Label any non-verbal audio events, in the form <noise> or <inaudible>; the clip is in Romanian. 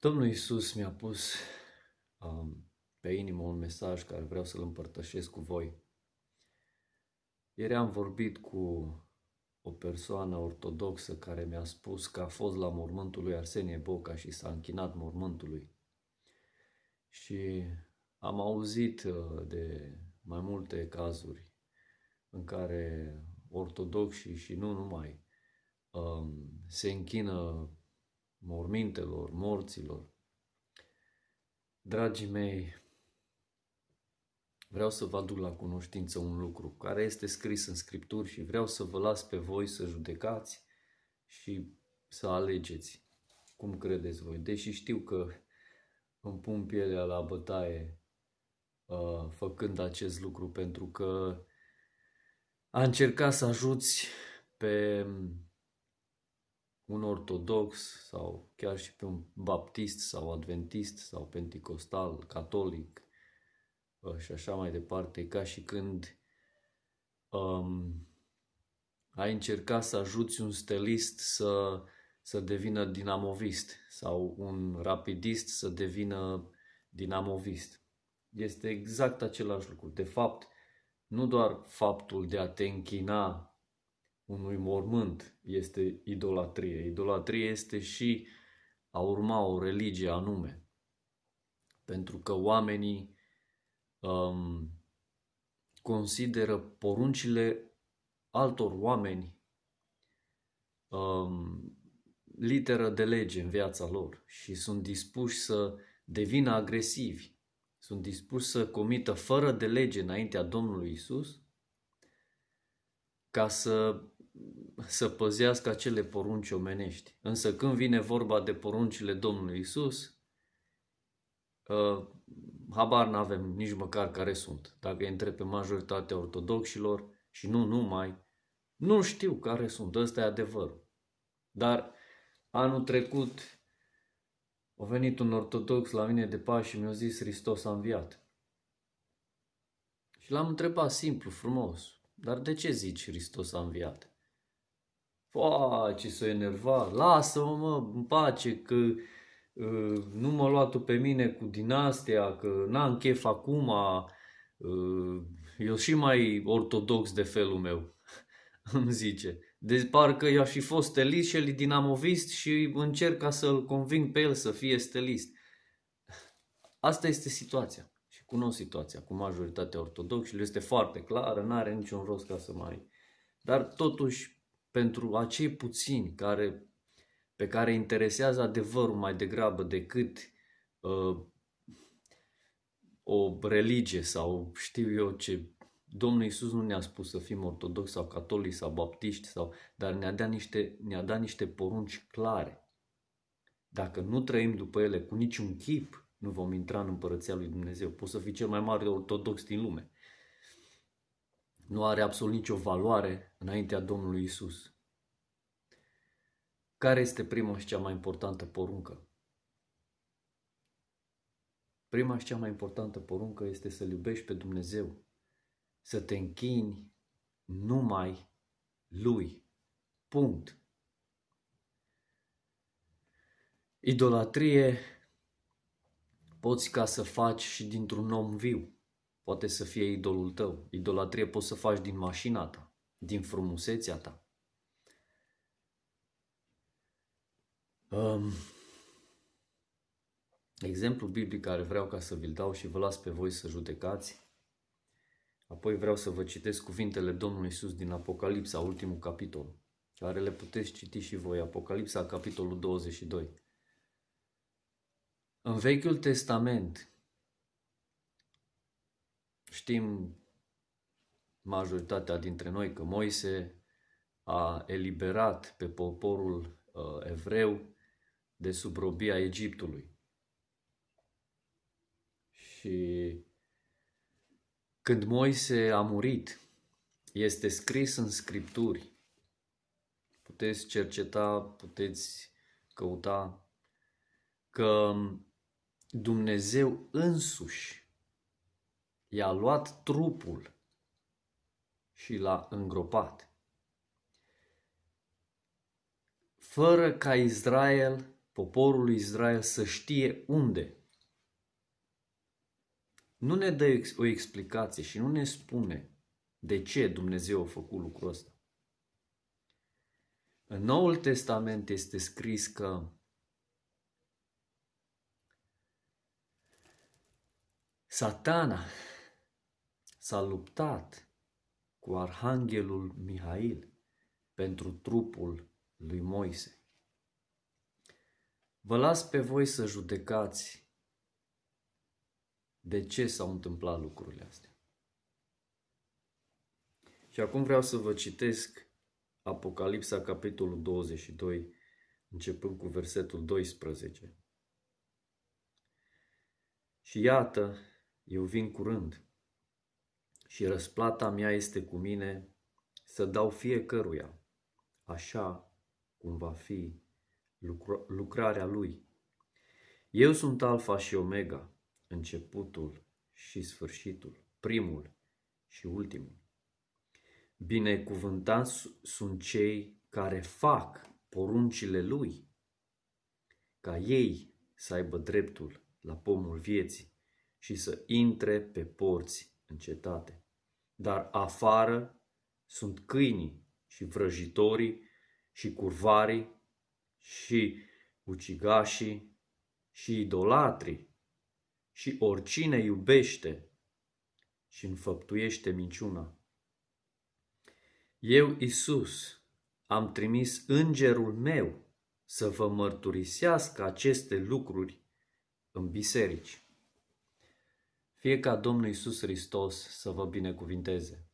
Domnul Iisus mi-a pus um, pe inimă un mesaj care vreau să-l împărtășesc cu voi. Ieri am vorbit cu o persoană ortodoxă care mi-a spus că a fost la mormântul lui Arsenie Boca și s-a închinat mormântului. Și am auzit uh, de mai multe cazuri în care ortodoxi și nu numai um, se închină mormintelor, morților. Dragii mei, vreau să vă aduc la cunoștință un lucru care este scris în Scripturi și vreau să vă las pe voi să judecați și să alegeți cum credeți voi. Deși știu că îmi pun pielea la bătaie uh, făcând acest lucru pentru că a încercat să ajuți pe un ortodox sau chiar și pe un baptist sau adventist sau penticostal, catolic uh, și așa mai departe, ca și când um, ai încercat să ajuți un stelist să, să devină dinamovist sau un rapidist să devină dinamovist. Este exact același lucru. De fapt, nu doar faptul de a te închina unui mormânt este idolatrie. Idolatrie este și a urma o religie anume. Pentru că oamenii um, consideră poruncile altor oameni um, literă de lege în viața lor și sunt dispuși să devină agresivi, sunt dispuși să comită fără de lege înaintea Domnului Isus, ca să să păzească acele porunci omenești. Însă când vine vorba de poruncile Domnului Isus, uh, habar n-avem nici măcar care sunt. Dacă întreb pe majoritatea ortodoxilor și nu numai, nu știu care sunt, ăsta e adevărul. Dar anul trecut a venit un ortodox la mine de pași și mi-a zis Hristos a înviat. Și l-am întrebat simplu, frumos, dar de ce zici Hristos a înviat? Păi, ce s-a enervat, lasă-mă mă în pace că uh, nu m-a luat pe mine cu dinastia, că n-am chef acum, uh, eu și mai ortodox de felul meu, <laughs> îmi zice. Deci parcă eu aș fi fost stelist și el e dinamovist și încerc ca să-l conving pe el să fie stelist. Asta este situația și cunosc situația cu majoritatea ortodoxilor, este foarte clară, nu are niciun rost ca să mai... Dar totuși pentru acei puțini care, pe care interesează adevărul mai degrabă decât uh, o religie sau știu eu ce. Domnul Iisus nu ne-a spus să fim ortodoxi sau catolici sau baptiști, sau, dar ne-a dat, niște, ne-a dat niște porunci clare. Dacă nu trăim după ele cu niciun chip, nu vom intra în împărăția lui Dumnezeu. Poți să fii cel mai mare ortodox din lume nu are absolut nicio valoare înaintea Domnului Isus. Care este prima și cea mai importantă poruncă? Prima și cea mai importantă poruncă este să-L iubești pe Dumnezeu, să te închini numai Lui. Punct. Idolatrie poți ca să faci și dintr-un om viu. Poate să fie idolul tău. Idolatrie poți să faci din mașina ta, din frumusețea ta. Um, exemplu biblic care vreau ca să vi-l dau și vă las pe voi să judecați. Apoi vreau să vă citesc cuvintele Domnului Isus din Apocalipsa, ultimul capitol, care le puteți citi și voi. Apocalipsa, capitolul 22. În Vechiul Testament, Știm majoritatea dintre noi că Moise a eliberat pe poporul uh, evreu de sub robia Egiptului. Și când Moise a murit, este scris în scripturi. Puteți cerceta, puteți căuta că Dumnezeu însuși i-a luat trupul și l-a îngropat. Fără ca Israel poporul Israel să știe unde. Nu ne dă o explicație și nu ne spune de ce Dumnezeu a făcut lucrul ăsta. În Noul Testament este scris că Satana s-a luptat cu arhanghelul Mihail pentru trupul lui Moise. Vă las pe voi să judecați de ce s-au întâmplat lucrurile astea. Și acum vreau să vă citesc Apocalipsa, capitolul 22, începând cu versetul 12. Și iată, eu vin curând și răsplata mea este cu mine să dau fiecăruia, așa cum va fi lucrarea lui. Eu sunt Alfa și Omega, începutul și sfârșitul, primul și ultimul. Binecuvântați sunt cei care fac poruncile lui, ca ei să aibă dreptul la pomul vieții și să intre pe porți în cetate. Dar afară sunt câinii și vrăjitorii și curvarii și ucigașii și idolatrii și oricine iubește și înfăptuiește minciuna. Eu, Isus, am trimis îngerul meu să vă mărturisească aceste lucruri în biserici. Fie ca Domnul Isus Hristos să vă binecuvinteze.